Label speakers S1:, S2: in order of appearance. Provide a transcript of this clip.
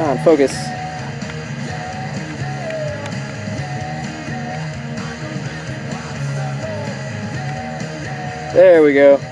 S1: On, focus. There we go.